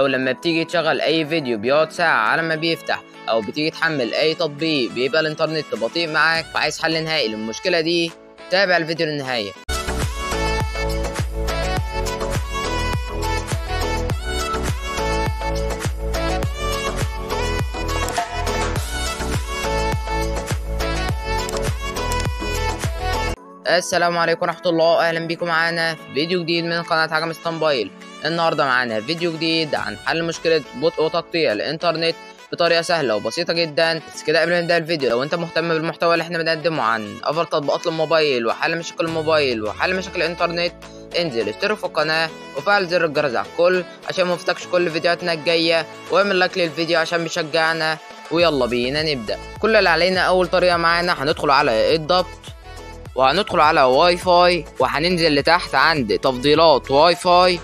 لو لما بتيجي تشغل أي فيديو بيقعد ساعة على ما بيفتح أو بتيجي تحمل أي تطبيق بيبقى الإنترنت بطيء معاك وعايز حل نهائي للمشكلة دي تابع الفيديو للنهاية. السلام عليكم ورحمة الله أهلا بيكم معانا في فيديو جديد من قناة عجم اسطنبول النهاردة معانا فيديو جديد عن حل مشكلة بطء وتقطيع الإنترنت بطريقة سهلة وبسيطة جدا. بس كده قبل ما نبدأ الفيديو لو أنت مهتم بالمحتوى اللي إحنا بنقدمه عن أفضل تطبيقات الموبايل وحل مشاكل الموبايل وحل مشاكل الإنترنت انزل اشترك في القناة وفعل زر الجرس على الكل عشان ما يفوتكش كل فيديوهاتنا الجاية. واعمل like للفيديو عشان بيشجعنا. ويلا بينا نبدأ. كل اللي علينا أول طريقة معانا هندخل على الضبط وهندخل على واي فاي وهننزل لتحت عند تفضيلات واي فاي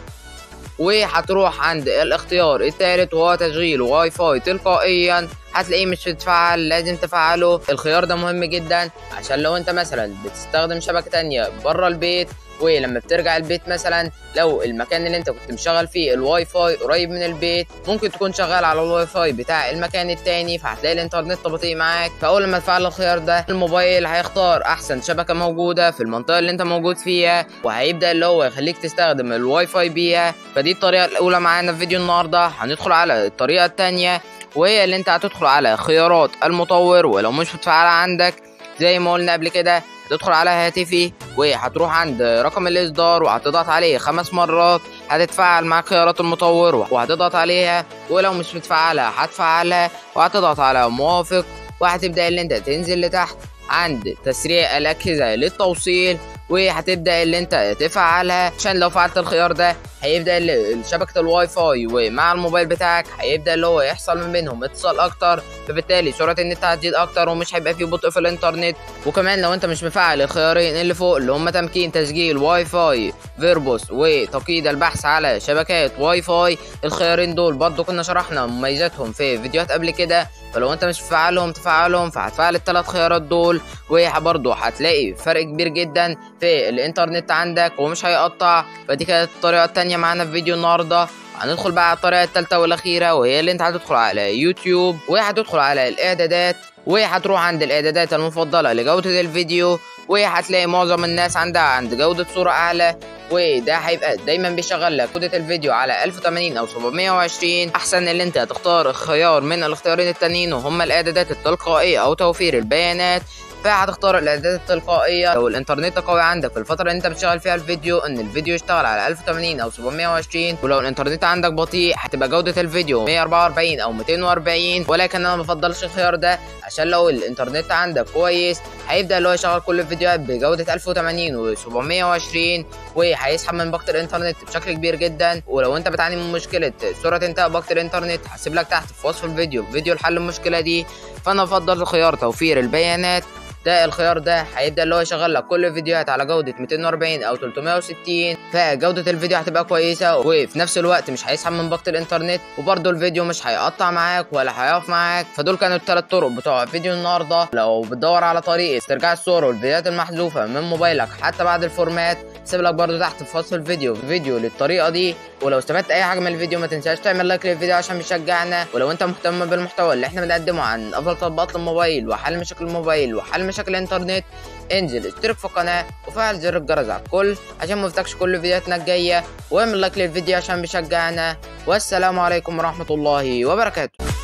وهتروح عند الاختيار الثالث وهو تشغيل واي فاي تلقائيا. هتلاقيه مش متفعل لازم تفعله. الخيار ده مهم جدا عشان لو انت مثلا بتستخدم شبكة تانية بره البيت ولما بترجع البيت مثلا لو المكان اللي انت كنت مشغل فيه الواي فاي قريب من البيت ممكن تكون شغال على الواي فاي بتاع المكان التاني فهتلاقي الانترنت بطيء معاك. فأول لما تفعل الخيار ده الموبايل هيختار أحسن شبكة موجودة في المنطقة اللي انت موجود فيها وهيبدأ اللي هو يخليك تستخدم الواي فاي بيها. فدي الطريقة الأولى معانا في فيديو النهارده. هندخل على الطريقة التانية وهي اللي انت هتدخل على خيارات المطور ولو مش متفعله عندك زي ما قلنا قبل كده هتدخل على هاتفي وهتروح عند رقم الإصدار وهتضغط عليه خمس مرات هتتفعل مع خيارات المطور وهتضغط عليها ولو مش متفعلة هتفعلها وهتضغط على موافق وهتبدأ اللي أنت تنزل لتحت عند تسريع الأجهزة للتوصيل وهتبدأ اللي أنت تفعلها عشان لو فعلت الخيار ده هيبدأ شبكة الواي فاي ومع الموبايل بتاعك هيبدأ اللي هو يحصل ما بينهم اتصال أكتر فبالتالي سرعة النت هتزيد أكتر ومش هيبقى فيه بطء في الإنترنت. وكمان لو أنت مش مفعل الخيارين اللي فوق اللي هم تمكين تسجيل واي فاي verbose وتقييد البحث على شبكات واي فاي الخيارين دول برضو كنا شرحنا مميزاتهم في فيديوهات قبل كده. فلو أنت مش مفعلهم تفعلهم فهتفعل الثلاث خيارات دول. وبرضه هتلاقي فرق كبير جدا في الإنترنت عندك ومش هيقطع. فدي كانت الطريقة التانية معانا في فيديو النهارده. هندخل بقى على الطريقة الثالثه والأخيرة وهي اللي انت هتدخل على يوتيوب وهتدخل على الإعدادات وهتروح عند الإعدادات المفضلة لجودة الفيديو وهتلاقي معظم الناس عندها عند جودة صورة أعلى وده هيبقى دايما بيشغل لك جودة الفيديو على 1080 أو 720 أحسن اللي أنت هتختار خيار من الاختيارين التانيين وهم الإعدادات التلقائية أو توفير البيانات. فهتختار الإعدادات التلقائية لو الإنترنت قوي عندك. في الفترة اللي أنت بتشتغل فيها الفيديو إن الفيديو يشتغل على 1080 أو 720 ولو الإنترنت عندك بطيء هتبقى جودة الفيديو 144 أو 240 ولكن أنا ما بفضلش الخيار ده عشان لو الإنترنت عندك كويس هيبدأ اللي هو يشغل كل الفيديوهات بجودة 1080 و720 وهيسحب من باقة الإنترنت بشكل كبير جدا. ولو أنت بتعاني من مشكلة سرعة انتهاء باقة الإنترنت هسيب لك تحت في وصف الفيديو. فيديو لحل المشكلة دي. فأنا بفضل خيار توفير البيانات ده الخيار ده هيبدأ اللي هو يشغل لك كل الفيديوهات على جودة 240 أو 360 فجوده الفيديو هتبقى كويسة وفي نفس الوقت مش هيسحب من باقه الإنترنت وبرده الفيديو مش هيقطع معاك ولا هيقف معاك. فدول كانوا الثلاث طرق بتوع فيديو النهارده. لو بتدور على طريقه استرجاع الصور والفيديوهات المحذوفة من موبايلك حتى بعد ال format سيب لك برده تحت في وصف الفيديو. فيديو للطريقة دي ولو استفدت أي حاجة من الفيديو ما تنساش تعمل like للفيديو عشان بيشجعنا. ولو أنت مهتم بالمحتوى اللي إحنا بنقدمه عن أفضل تطبيقات الموبايل وحل مشاكل الموبايل وحل مشاكل الانترنت انزل. اشترك في القناه وفعل زر الجرس على الكل عشان ما يفوتكش كل فيديوهاتنا الجاية. واعمل like للفيديو عشان بيشجعنا. والسلام عليكم ورحمة الله وبركاته.